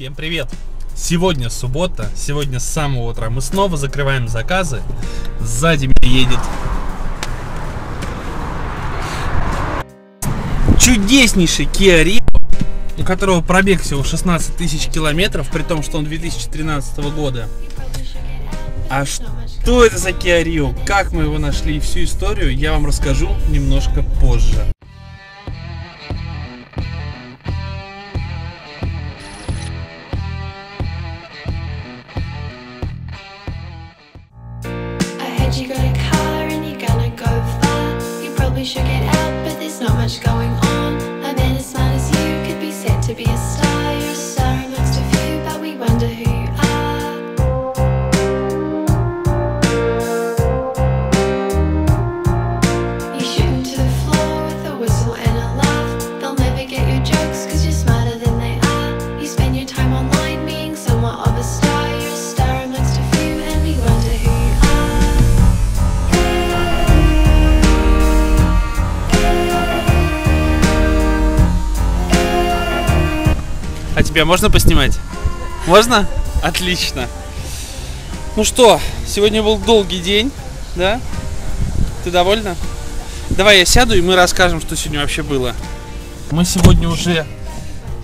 Всем привет! Сегодня суббота, сегодня с самого утра мы снова закрываем заказы. Сзади меня едет чудеснейший Kia Rio, у которого пробег всего 16 тысяч километров, при том, что он 2013 года. А что это за Kia Rio, как мы его нашли и всю историю, я вам расскажу немножко позже. Going on. A man as smart as you could be said to be a star. A star тебя можно поснимать? Можно? Отлично. Ну что, сегодня был долгий день, да? Ты довольна? Давай я сяду и мы расскажем, что сегодня вообще было. Мы сегодня уже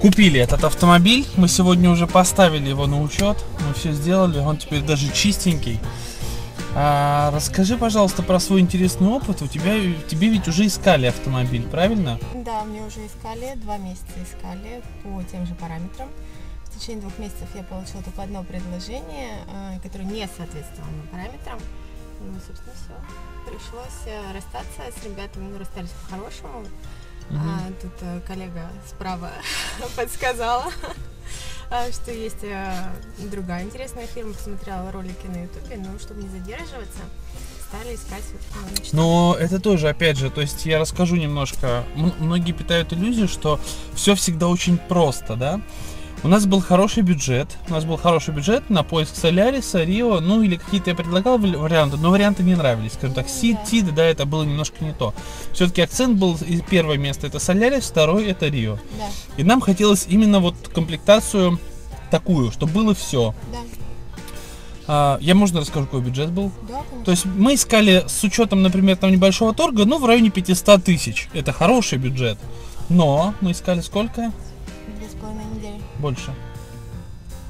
купили этот автомобиль, мы сегодня уже поставили его на учет, мы все сделали, он теперь даже чистенький. А, расскажи, пожалуйста, про свой интересный опыт. У тебя, тебе ведь уже искали автомобиль, правильно? Да, мне уже искали, два месяца искали по тем же параметрам. В течение двух месяцев я получила только одно предложение, э, которое не соответствовало моим параметрам. Ну, собственно, все. Пришлось э, расстаться с ребятами, мы расстались по-хорошему. А, тут э, коллега справа подсказала, а, что есть э, другая интересная фирма, посмотрела ролики на ютубе, ну, чтобы не задерживаться, стали искать вот, ну. Но это тоже, опять же, то есть я расскажу немножко. М- многие питают иллюзию, что все всегда очень просто, да? У нас был хороший бюджет, у нас был хороший бюджет на поиск Соляриса, Рио, ну или какие-то я предлагал вари- варианты, но варианты не нравились, скажем так, Сид, Да. Это было немножко не то. Все-таки акцент был, первое место это Солярис, второй это Рио. Да, И нам хотелось именно вот комплектацию такую, чтобы было все. да, я, можно расскажу, какой бюджет был? да, конечно. То есть мы искали с учетом, например, там небольшого торга, ну, в районе 500 тысяч. Это хороший бюджет. Но мы искали сколько? Половиной недели. Больше.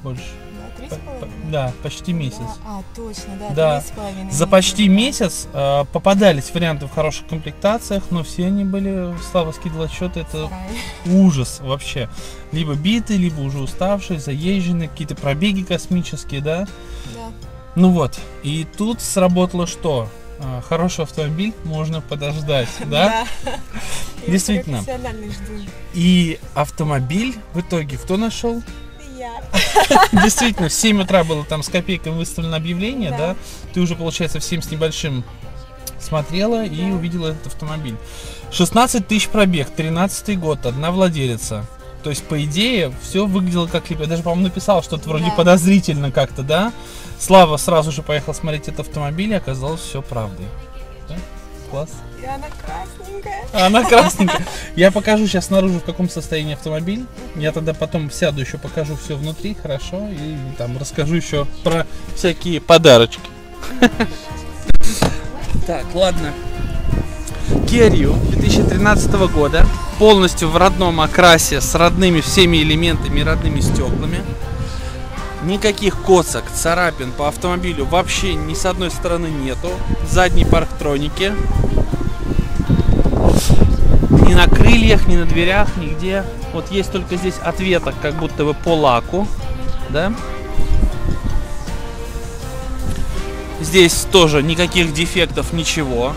Больше. Да, три с половиной. Да, почти месяц. Да, А, точно, да, Да. три с половиной За почти месяц э, попадались варианты в хороших комплектациях, но все они были, Слава скидывал отчеты, это Сарай. ужас вообще. Либо битые, либо уже уставшие, заезженные, какие-то пробеги космические, да. Да, Ну вот, и тут сработало что? А, Хороший автомобиль можно подождать, да? Действительно. И автомобиль в итоге кто нашел? Я. Действительно, в 7 утра было там с копейками выставлено объявление, да? Да. Ты уже, получается, в 7 с небольшим смотрела и увидела этот автомобиль. 16 тысяч пробег, 13 год, одна владелица. То есть, по идее, все выглядело как либо. Я даже, по-моему, написал что-то вроде Да. подозрительно как-то, да? Слава сразу же поехал смотреть этот автомобиль, и оказалось все правдой. Да? Класс. И она красненькая. А Она красненькая. Я покажу сейчас снаружи, в каком состоянии автомобиль. Я тогда потом сяду, еще покажу все внутри, хорошо, и там расскажу еще про всякие подарочки. Так, ладно. Rio 2013 года. Полностью в родном окрасе, с родными всеми элементами, родными стеклами. Никаких коцок, царапин по автомобилю вообще ни с одной стороны нету. Задние парктроники. Ни на крыльях, ни на дверях, нигде. Вот есть только здесь ответок, как будто бы по лаку. Да? Здесь тоже никаких дефектов, ничего.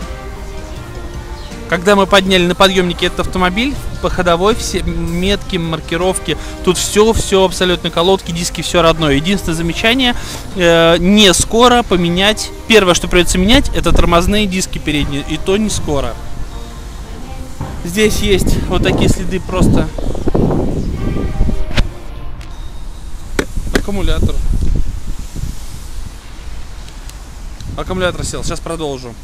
Когда мы подняли на подъемнике этот автомобиль, по ходовой все метки, маркировки, тут все, все абсолютно колодки, диски, все родное. Единственное замечание, э, не скоро поменять. Первое, что придется менять, это тормозные диски передние, и то не скоро. Здесь есть вот такие следы просто. Аккумулятор. Аккумулятор сел. Сейчас продолжу.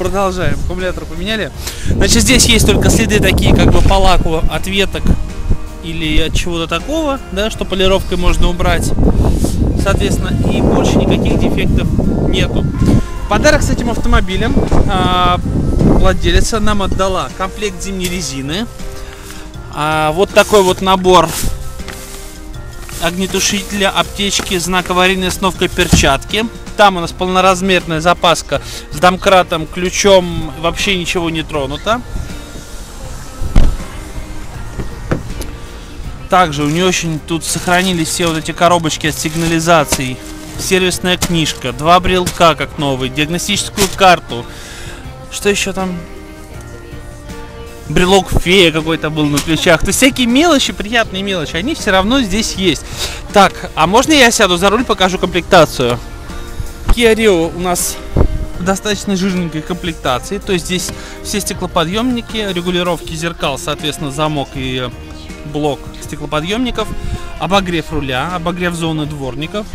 Продолжаем. Аккумулятор поменяли. Значит, здесь есть только следы такие, как бы по лаку ответок или от чего-то такого, да, что полировкой можно убрать. Соответственно, и больше никаких дефектов нету. Подарок с этим автомобилем а, владелица нам отдала комплект зимней резины. А, вот такой вот набор огнетушителя, аптечки, знак аварийной остановкой, перчатки. Там у нас полноразмерная запаска с домкратом, ключом, вообще ничего не тронуто. Также у нее очень тут сохранились все вот эти коробочки от сигнализаций. Сервисная книжка, два брелка как новые, диагностическую карту. Что еще там? Брелок фея какой-то был на плечах. То есть всякие мелочи, приятные мелочи, они все равно здесь есть. Так, а можно я сяду за руль, покажу комплектацию? Kia Rio у нас достаточно жирненькой комплектации. То есть здесь все стеклоподъемники, регулировки зеркал, соответственно, замок и блок стеклоподъемников, обогрев руля, обогрев зоны дворников,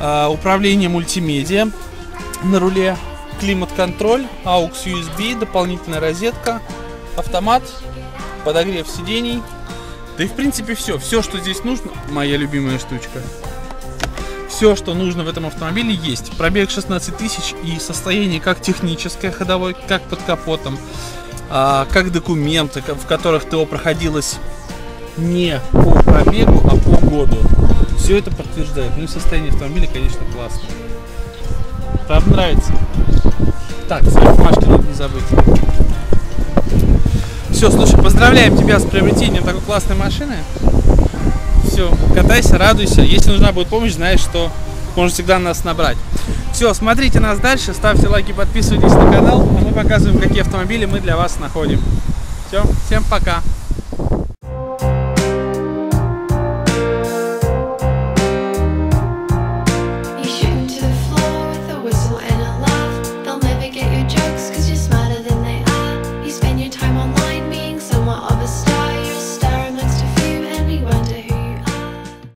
э, управление мультимедиа на руле, климат-контроль, AUX USB, дополнительная розетка, автомат, подогрев сидений. Да и в принципе все. Все, что здесь нужно, моя любимая штучка. Все, что нужно в этом автомобиле есть. Пробег 16 тысяч и состояние как техническое ходовой, как под капотом, а, как документы, в которых ТО проходилось не по пробегу, а по году. Все это подтверждает. Ну и состояние автомобиля, конечно, классное. Правда нравится? Так, свои бумажки надо не забыть. Все, слушай, поздравляем тебя с приобретением такой классной машины. Все, катайся, радуйся. Если нужна будет помощь, знаешь, что можно всегда нас набрать. Все, смотрите нас дальше, ставьте лайки, подписывайтесь на канал, а мы показываем, какие автомобили мы для вас находим. Все, всем пока.